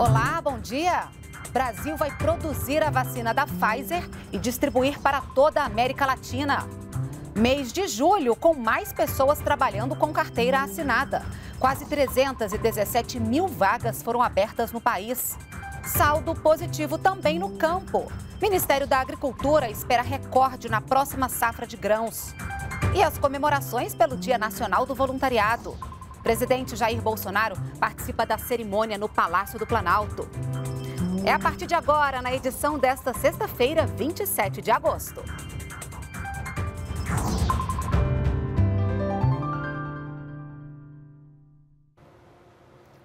Olá, bom dia. Brasil vai produzir a vacina da Pfizer e distribuir para toda a América Latina. Mês de julho, com mais pessoas trabalhando com carteira assinada. Quase 317 mil vagas foram abertas no país. Saldo positivo também no campo. Ministério da Agricultura espera recorde na próxima safra de grãos. E as comemorações pelo Dia Nacional do Voluntariado. Presidente Jair Bolsonaro participa da cerimônia no Palácio do Planalto. É a partir de agora, na edição desta sexta-feira, 27 de agosto.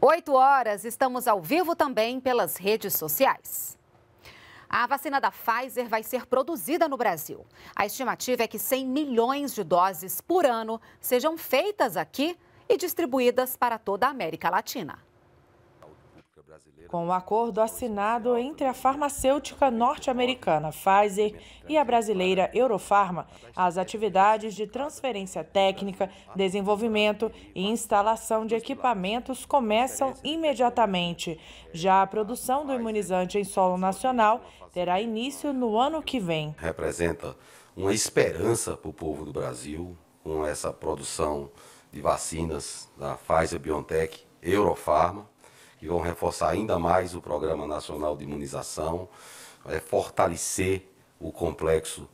Oito horas, estamos ao vivo também pelas redes sociais. A vacina da Pfizer vai ser produzida no Brasil. A estimativa é que 100 milhões de doses por ano sejam feitas aqui e distribuídas para toda a América Latina. Com o um acordo assinado entre a farmacêutica norte-americana Pfizer e a brasileira Eurofarma, as atividades de transferência técnica, desenvolvimento e instalação de equipamentos começam imediatamente. Já a produção do imunizante em solo nacional terá início no ano que vem. Representa uma esperança para o povo do Brasil com essa produção de vacinas da Pfizer BioNTech, Eurofarma que vão reforçar ainda mais o Programa Nacional de Imunização, é, fortalecer o complexo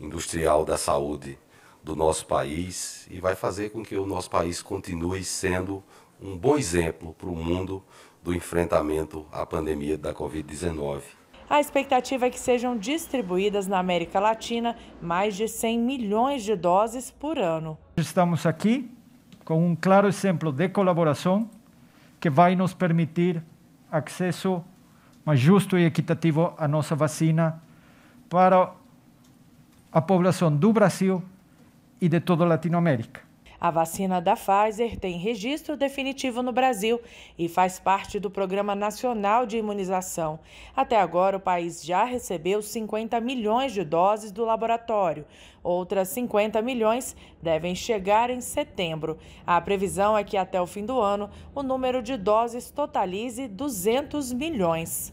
industrial da saúde do nosso país e vai fazer com que o nosso país continue sendo um bom exemplo para o mundo do enfrentamento à pandemia da Covid-19. A expectativa é que sejam distribuídas na América Latina mais de 100 milhões de doses por ano. Estamos aqui com um claro exemplo de colaboração que vai nos permitir acesso mais justo e equitativo à nossa vacina para a população do Brasil e de toda a Latinoamérica. A vacina da Pfizer tem registro definitivo no Brasil e faz parte do Programa Nacional de Imunização. Até agora, o país já recebeu 50 milhões de doses do laboratório. Outras 50 milhões devem chegar em setembro. A previsão é que até o fim do ano o número de doses totalize 200 milhões.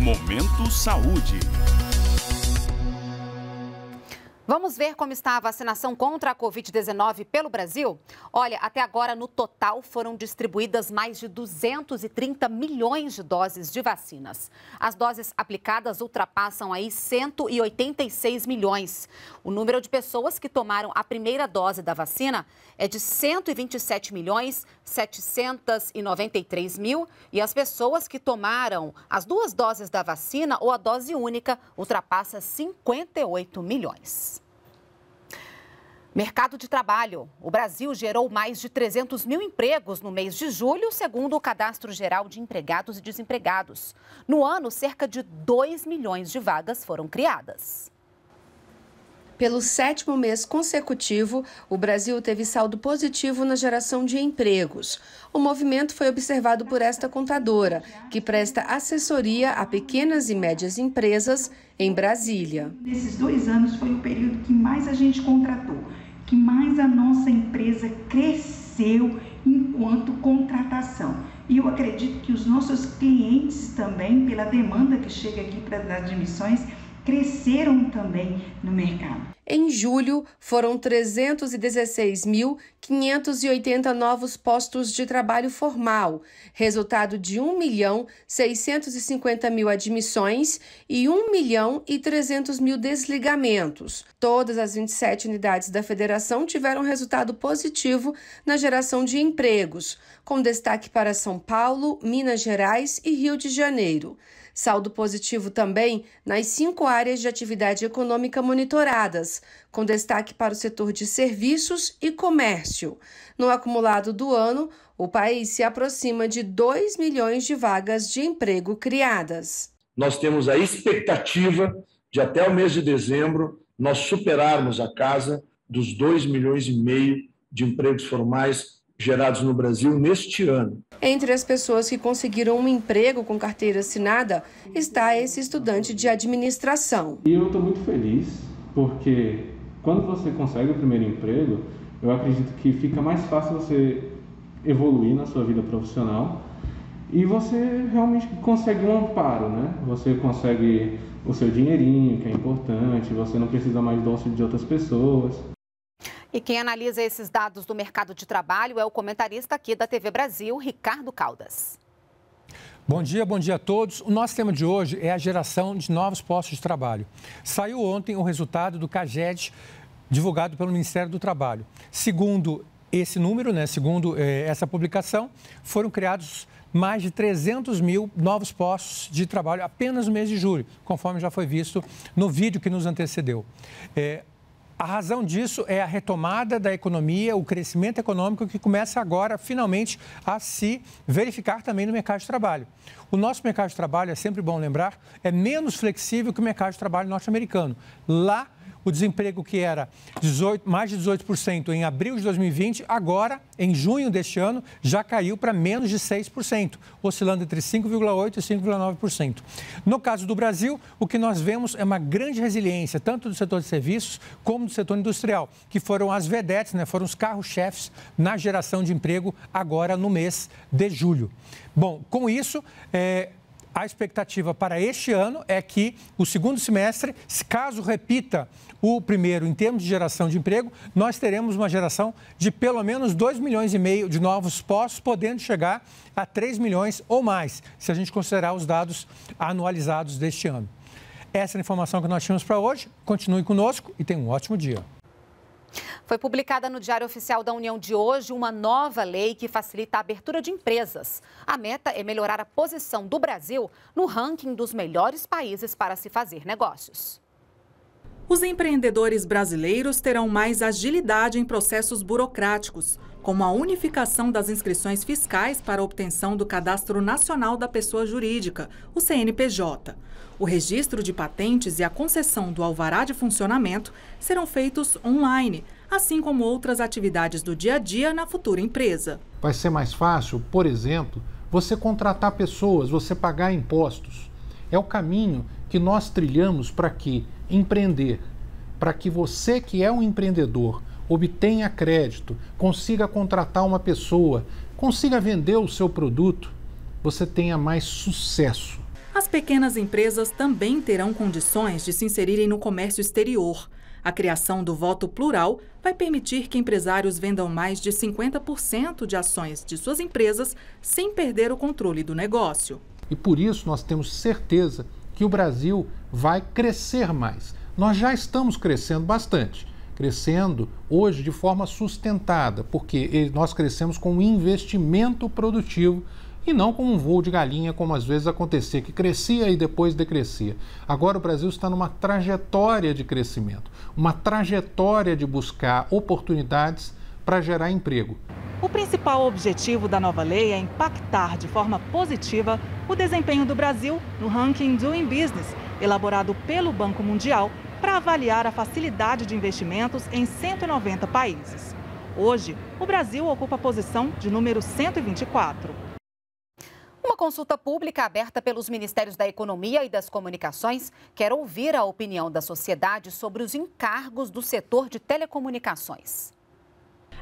Momento Saúde. Vamos ver como está a vacinação contra a Covid-19 pelo Brasil? Olha, até agora, no total, foram distribuídas mais de 230 milhões de doses de vacinas. As doses aplicadas ultrapassam aí 186 milhões. O número de pessoas que tomaram a primeira dose da vacina é de 127 milhões 793 mil e as pessoas que tomaram as duas doses da vacina ou a dose única ultrapassa 58 milhões. Mercado de trabalho. O Brasil gerou mais de 300 mil empregos no mês de julho, segundo o Cadastro Geral de Empregados e Desempregados. No ano, cerca de 2 milhões de vagas foram criadas. Pelo sétimo mês consecutivo, o Brasil teve saldo positivo na geração de empregos. O movimento foi observado por esta contadora, que presta assessoria a pequenas e médias empresas em Brasília. Nesses dois anos foi o período que mais a gente contratou que mais a nossa empresa cresceu enquanto contratação. E eu acredito que os nossos clientes também, pela demanda que chega aqui para as admissões, cresceram também no mercado. Em julho, foram 316.580 novos postos de trabalho formal, resultado de 1 milhão 650 mil admissões e 1 milhão e 300 mil desligamentos. Todas as 27 unidades da federação tiveram resultado positivo na geração de empregos, com destaque para São Paulo, Minas Gerais e Rio de Janeiro. Saldo positivo também nas cinco áreas de atividade econômica monitoradas, com destaque para o setor de serviços e comércio. No acumulado do ano, o país se aproxima de 2 milhões de vagas de emprego criadas. Nós temos a expectativa de até o mês de dezembro nós superarmos a casa dos 2 milhões e meio de empregos formais gerados no Brasil neste ano. Entre as pessoas que conseguiram um emprego com carteira assinada está esse estudante de administração. E eu estou muito feliz porque quando você consegue o primeiro emprego, eu acredito que fica mais fácil você evoluir na sua vida profissional e você realmente consegue um amparo, né? Você consegue o seu dinheirinho, que é importante, você não precisa mais do auxílio de outras pessoas. E quem analisa esses dados do mercado de trabalho é o comentarista aqui da TV Brasil, Ricardo Caldas. Bom dia, bom dia a todos. O nosso tema de hoje é a geração de novos postos de trabalho. Saiu ontem o resultado do CAGED, divulgado pelo Ministério do Trabalho. Segundo esse número, né, segundo eh, essa publicação, foram criados mais de 300 mil novos postos de trabalho apenas no mês de julho, conforme já foi visto no vídeo que nos antecedeu. É, a razão disso é a retomada da economia, o crescimento econômico que começa agora, finalmente, a se verificar também no mercado de trabalho. O nosso mercado de trabalho, é sempre bom lembrar, é menos flexível que o mercado de trabalho norte-americano. Lá, o desemprego que era 18, mais de 18% em abril de 2020, agora, em junho deste ano, já caiu para menos de 6%, oscilando entre 5,8% e 5,9%. No caso do Brasil, o que nós vemos é uma grande resiliência, tanto do setor de serviços como do setor industrial, que foram as vedetes, né, foram os carros-chefes na geração de emprego agora no mês de julho. Bom, com isso, é, a expectativa para este ano é que o segundo semestre, caso repita o primeiro em termos de geração de emprego, nós teremos uma geração de pelo menos 2 milhões e meio de novos postos, podendo chegar a 3 milhões ou mais, se a gente considerar os dados anualizados deste ano. Essa é a informação que nós tínhamos para hoje. Continue conosco e tenha um ótimo dia. Foi publicada no Diário Oficial da União de hoje uma nova lei que facilita a abertura de empresas. A meta é melhorar a posição do Brasil no ranking dos melhores países para se fazer negócios. Os empreendedores brasileiros terão mais agilidade em processos burocráticos, como a unificação das inscrições fiscais para obtenção do Cadastro Nacional da Pessoa Jurídica, o CNPJ. O registro de patentes e a concessão do alvará de funcionamento serão feitos online, assim como outras atividades do dia a dia na futura empresa. Vai ser mais fácil, por exemplo, você contratar pessoas, você pagar impostos. É o caminho que nós trilhamos para que empreender, para que você que é um empreendedor obtenha crédito, consiga contratar uma pessoa, consiga vender o seu produto, você tenha mais sucesso. As pequenas empresas também terão condições de se inserirem no comércio exterior. A criação do voto plural vai permitir que empresários vendam mais de 50% de ações de suas empresas sem perder o controle do negócio. E por isso nós temos certeza que o Brasil vai crescer mais. Nós já estamos crescendo bastante, crescendo hoje de forma sustentada, porque nós crescemos com investimento produtivo e não com um voo de galinha, como às vezes acontecia, que crescia e depois decrescia. Agora o Brasil está numa trajetória de crescimento, uma trajetória de buscar oportunidades para gerar emprego. O principal objetivo da nova lei é impactar de forma positiva o desempenho do Brasil no ranking Doing Business, elaborado pelo Banco Mundial para avaliar a facilidade de investimentos em 190 países. Hoje, o Brasil ocupa a posição de número 124. Uma consulta pública aberta pelos Ministérios da Economia e das Comunicações quer ouvir a opinião da sociedade sobre os encargos do setor de telecomunicações.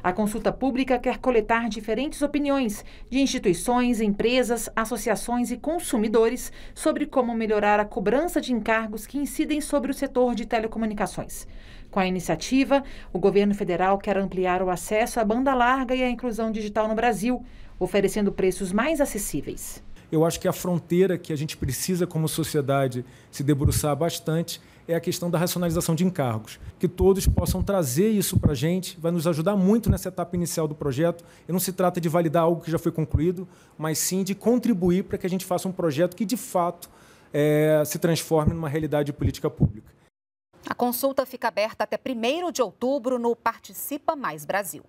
A consulta pública quer coletar diferentes opiniões de instituições, empresas, associações e consumidores sobre como melhorar a cobrança de encargos que incidem sobre o setor de telecomunicações. Com a iniciativa, o governo federal quer ampliar o acesso à banda larga e à inclusão digital no Brasil, oferecendo preços mais acessíveis. Eu acho que a fronteira que a gente precisa, como sociedade, se debruçar bastante é a questão da racionalização de encargos. Que todos possam trazer isso para a gente, vai nos ajudar muito nessa etapa inicial do projeto. E não se trata de validar algo que já foi concluído, mas sim de contribuir para que a gente faça um projeto que, de fato, é, se transforme numa realidade de política pública. A consulta fica aberta até 1 de outubro no Participa Mais Brasil.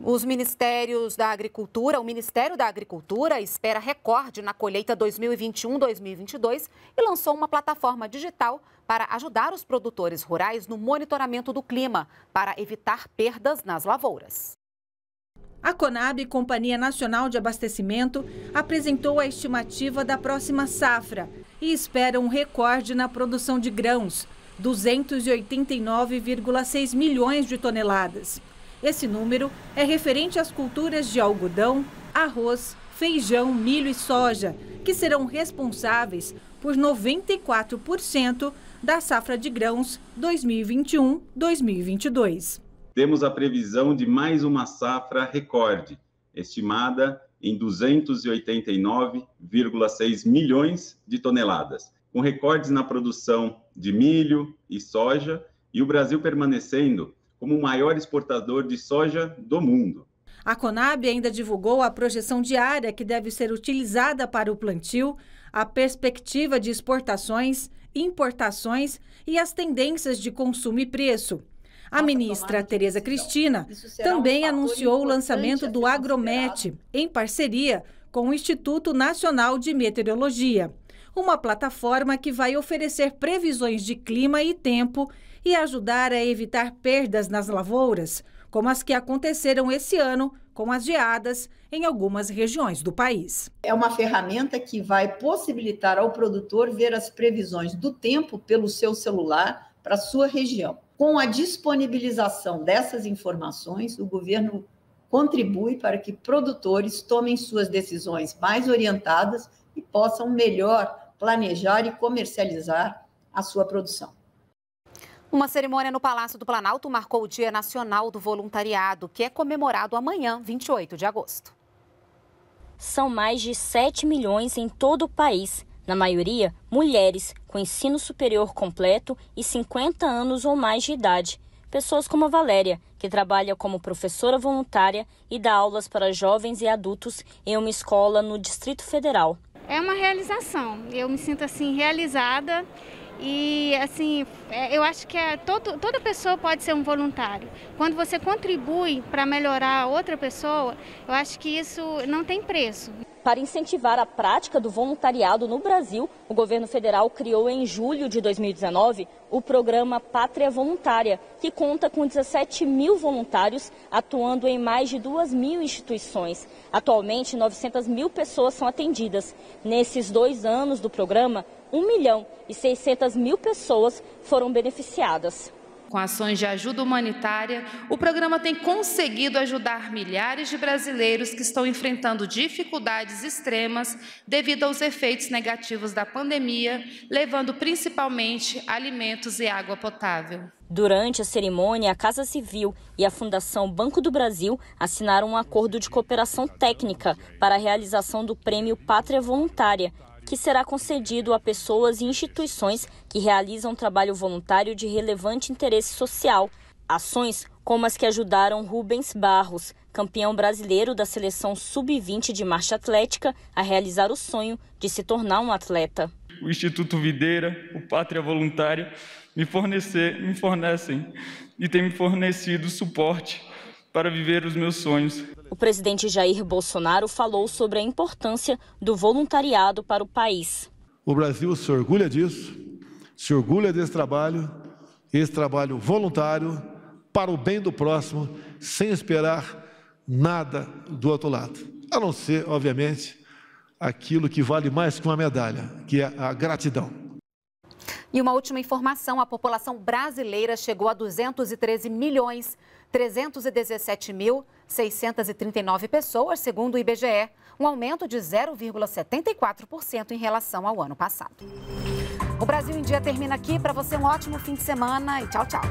Os ministérios da Agricultura, o Ministério da Agricultura espera recorde na colheita 2021-2022 e lançou uma plataforma digital para ajudar os produtores rurais no monitoramento do clima, para evitar perdas nas lavouras. A Conab, Companhia Nacional de Abastecimento, apresentou a estimativa da próxima safra e espera um recorde na produção de grãos. 289,6 milhões de toneladas. Esse número é referente às culturas de algodão, arroz, feijão, milho e soja, que serão responsáveis por 94% da safra de grãos 2021-2022. Temos a previsão de mais uma safra recorde, estimada em 289,6 milhões de toneladas, com recordes na produção de milho e soja, e o Brasil permanecendo como o maior exportador de soja do mundo. A Conab ainda divulgou a projeção diária que deve ser utilizada para o plantio, a perspectiva de exportações, importações e as tendências de consumo e preço. A ministra Tereza Cristina também anunciou o lançamento do Agromet, em parceria com o Instituto Nacional de Meteorologia, uma plataforma que vai oferecer previsões de clima e tempo e ajudar a evitar perdas nas lavouras, como as que aconteceram esse ano com as geadas em algumas regiões do país. É uma ferramenta que vai possibilitar ao produtor ver as previsões do tempo pelo seu celular para a sua região. Com a disponibilização dessas informações, o governo contribui para que produtores tomem suas decisões mais orientadas e possam melhor planejar e comercializar a sua produção. Uma cerimônia no Palácio do Planalto marcou o Dia Nacional do Voluntariado, que é comemorado amanhã, 28 de agosto. São mais de 7 milhões em todo o país na maioria, mulheres com ensino superior completo e 50 anos ou mais de idade. Pessoas como a Valéria, que trabalha como professora voluntária e dá aulas para jovens e adultos em uma escola no Distrito Federal. É uma realização. Eu me sinto assim realizada e assim, é, eu acho que é, todo, toda pessoa pode ser um voluntário. Quando você contribui para melhorar outra pessoa, eu acho que isso não tem preço. Para incentivar a prática do voluntariado no Brasil, o governo federal criou em julho de 2019 o programa Pátria Voluntária, que conta com 17 mil voluntários atuando em mais de 2 mil instituições. Atualmente, 900 mil pessoas são atendidas. Nesses dois anos do programa, 1 milhão e 600 mil pessoas foram beneficiadas. Com ações de ajuda humanitária, o programa tem conseguido ajudar milhares de brasileiros que estão enfrentando dificuldades extremas devido aos efeitos negativos da pandemia, levando principalmente alimentos e água potável. Durante a cerimônia, a Casa Civil e a Fundação Banco do Brasil assinaram um acordo de cooperação técnica para a realização do Prêmio Pátria Voluntária, que será concedido a pessoas e instituições que realizam trabalho voluntário de relevante interesse social. Ações como as que ajudaram Rubens Barros, campeão brasileiro da seleção sub-20 de marcha atlética, a realizar o sonho de se tornar um atleta. O Instituto Videira, o Pátria Voluntária, me, fornecer, me fornecem e têm me fornecido suporte para viver os meus sonhos. O presidente Jair Bolsonaro falou sobre a importância do voluntariado para o país. O Brasil se orgulha disso, se orgulha desse trabalho, esse trabalho voluntário para o bem do próximo, sem esperar nada do outro lado, a não ser, obviamente, aquilo que vale mais que uma medalha, que é a gratidão. E uma última informação: a população brasileira chegou a 213 milhões 317.639 pessoas, segundo o IBGE, um aumento de 0,74% em relação ao ano passado. O Brasil em Dia termina aqui. Para você, um ótimo fim de semana e tchau, tchau.